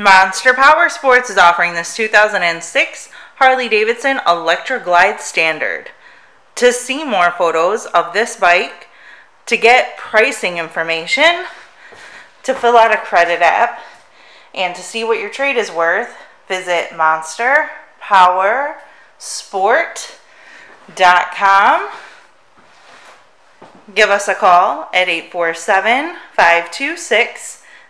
Monster Powersports is offering this 2006 Harley Davidson Electra Glide Standard. To see more photos of this bike, to get pricing information, to fill out a credit app, and to see what your trade is worth, visit monsterpowersport.com. Give us a call at 847 526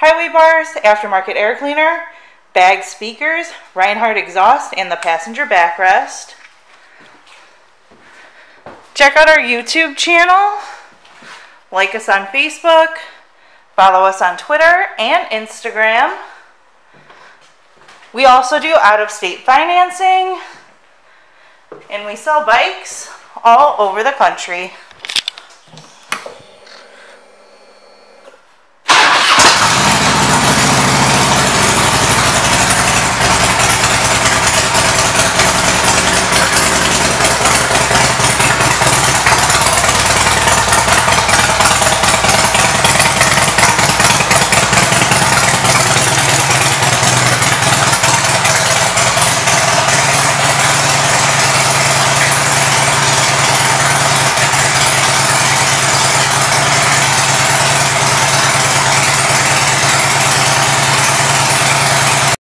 highway bars, aftermarket air cleaner, bag speakers, Rinehart exhaust, and the passenger backrest. Check out our YouTube channel, like us on Facebook, follow us on Twitter and Instagram. We also do out-of-state financing, and we sell bikes all over the country.